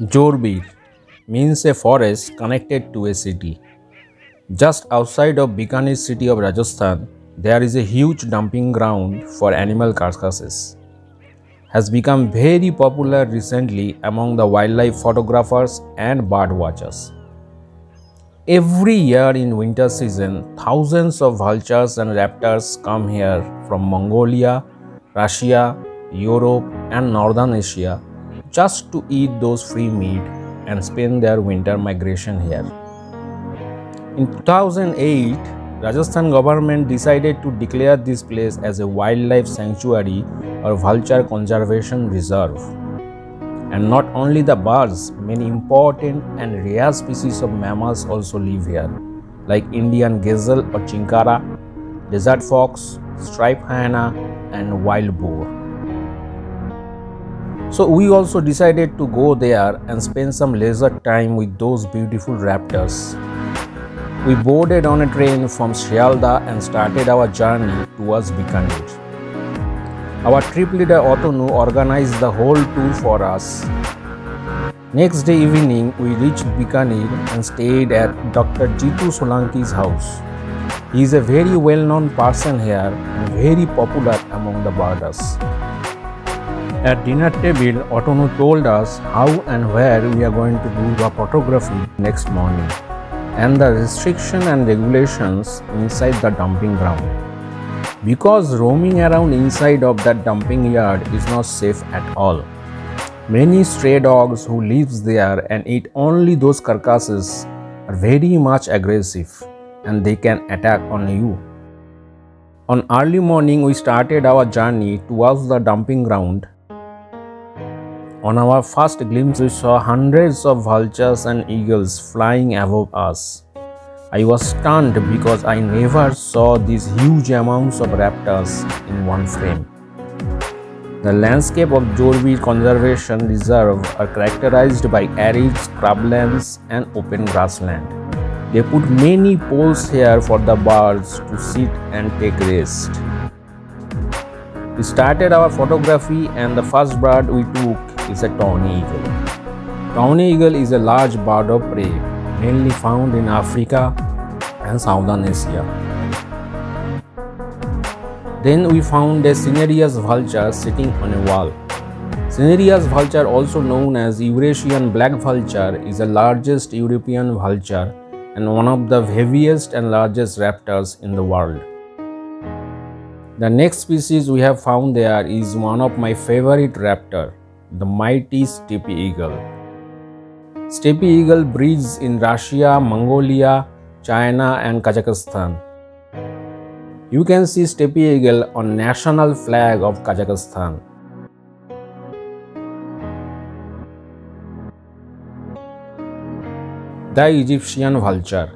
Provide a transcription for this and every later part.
Jorbeer means a forest connected to a city. Just outside of Bikaner city of Rajasthan, there is a huge dumping ground for animal carcasses. Has become very popular recently among the wildlife photographers and bird watchers. Every year in winter season, thousands of vultures and raptors come here from Mongolia, Russia, Europe and Northern Asia just to eat those free meat and spend their winter migration here. In 2008, Rajasthan government decided to declare this place as a wildlife sanctuary or vulture conservation reserve. And not only the birds, many important and rare species of mammals also live here, like Indian gazelle or chinkara, desert fox, striped hyena, and wild boar. So we also decided to go there and spend some leisure time with those beautiful raptors. We boarded on a train from Sealdah and started our journey towards Bikaner. Our trip leader Atanu organized the whole tour for us. Next day evening, we reached Bikaner and stayed at Dr. Jitu Solanki's house. He is a very well-known person here and very popular among the birders. At dinner table, Atanu told us how and where we are going to do the photography next morning and the restriction and regulations inside the dumping ground. Because roaming around inside of that dumping yard is not safe at all. Many stray dogs who lives there and eat only those carcasses are very much aggressive and they can attack on you. On early morning we started our journey towards the dumping ground on our first glimpse, we saw hundreds of vultures and eagles flying above us. I was stunned because I never saw these huge amounts of raptors in one frame. The landscape of Jorbeer Conservation Reserve are characterized by arid scrublands and open grassland. They put many poles here for the birds to sit and take rest. We started our photography and the first bird we took is a tawny eagle. Tawny eagle is a large bird of prey mainly found in Africa and Southern Asia. Then we found a cinereous vulture sitting on a wall. Cinereous vulture also known as Eurasian black vulture is the largest European vulture and one of the heaviest and largest raptors in the world. The next species we have found there is one of my favorite raptor, the mighty steppe eagle. Steppe eagle breeds in Russia, Mongolia, China and Kazakhstan. You can see steppe eagle on national flag of Kazakhstan. The Egyptian vulture,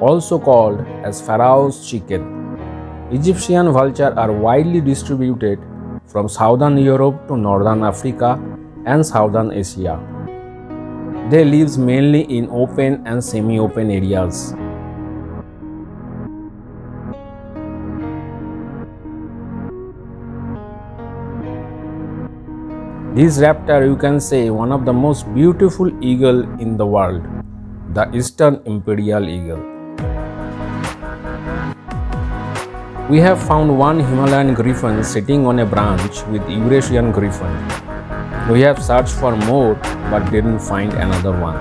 also called as Pharaoh's chicken. Egyptian vulture are widely distributed from southern Europe to northern Africa and Southern Asia. They live mainly in open and semi-open areas. This raptor you can say one of the most beautiful eagle in the world, the eastern imperial eagle. We have found one Himalayan griffon sitting on a branch with Eurasian griffon. We have searched for more but didn't find another one.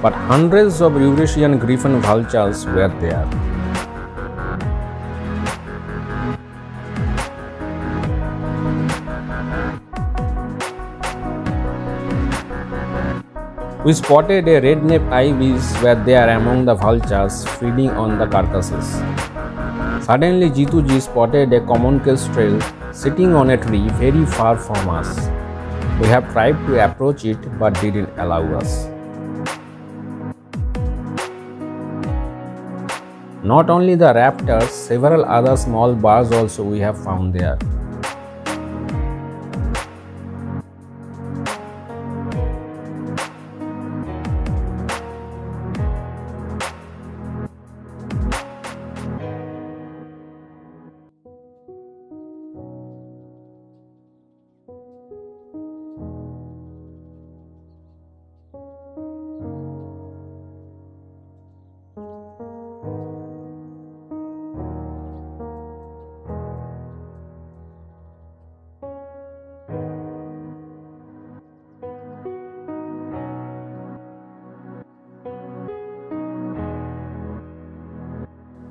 But hundreds of Eurasian griffon vultures were there. We spotted a red-naped ibis were there among the vultures feeding on the carcasses. Suddenly Jituji spotted a common kestrel sitting on a tree very far from us. We have tried to approach it but didn't allow us. Not only the raptors, several other small birds also we have found there.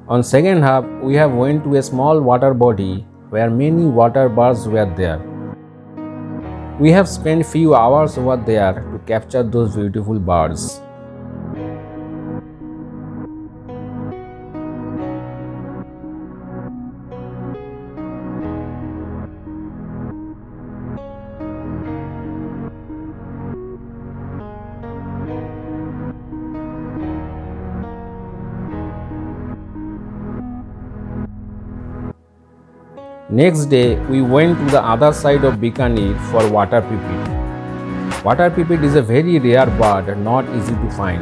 On second half, we have went to a small water body where many water birds were there. We have spent few hours over there to capture those beautiful birds. Next day, we went to the other side of Bikaner for water pipit. Water pipit is a very rare bird, not easy to find.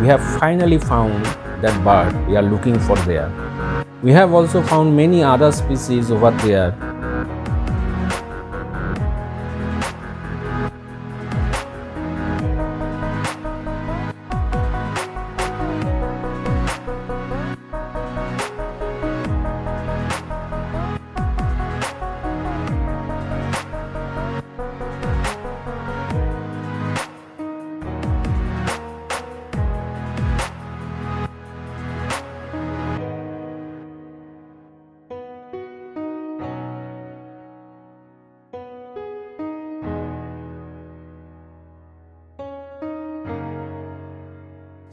We have finally found that bird we are looking for there. We have also found many other species over there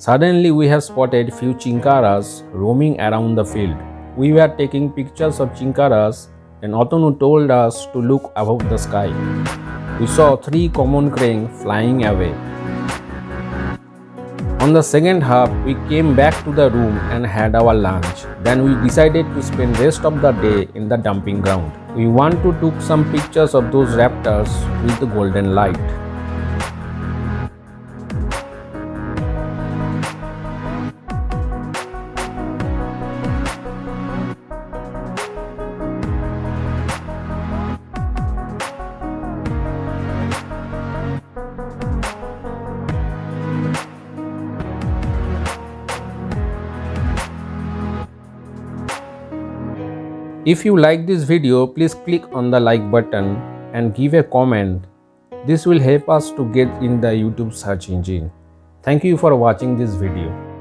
Suddenly we have spotted few chinkaras roaming around the field. We were taking pictures of chinkaras and Atanu told us to look above the sky. We saw three common crane flying away. On the second half, we came back to the room and had our lunch. Then we decided to spend rest of the day in the dumping ground. We want to took some pictures of those raptors with the golden light. If you like this video, please click on the like button and give a comment. This will help us to get in the YouTube search engine. Thank you for watching this video.